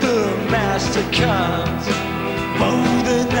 the master comes More than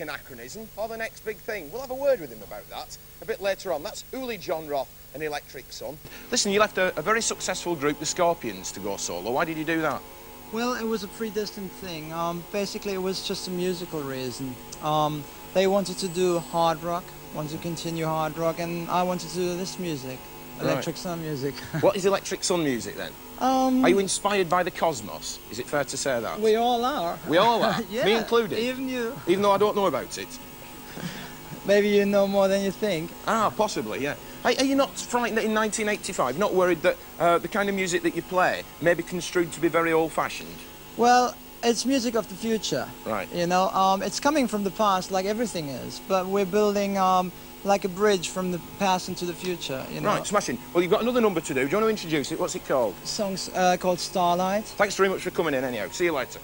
anachronism or the next big thing? We'll have a word with him about that a bit later on. That's Uli Jon Roth and Electric Sun. Listen, you left a, a very successful group, the Scorpions, to go solo. Why did you do that? Well, it was a predestined thing. Um, basically, it was just a musical reason. Um, they wanted to do hard rock, wanted to continue hard rock, and I wanted to do this music, Electric Right. Sun music. what is Electric Sun music then? um, Are you inspired by the cosmos? Is it fair to say that? we all are. We all are, yeah, me included. Even you. Even though I don't know about it. Maybe you know more than you think. Ah, possibly, yeah. Are, are you not frightened that in 1985, not worried that uh, the kind of music that you play may be construed to be very old-fashioned? Well, it's music of the future. Right. You know, um, it's coming from the past like everything is, but we're building um, like a bridge from the past into the future. You know, Right, smashing. Well, you've got another number to do. Do you want to introduce it? What's it called? songs uh, called Starlight. Thanks very much for coming in anyhow. See you later.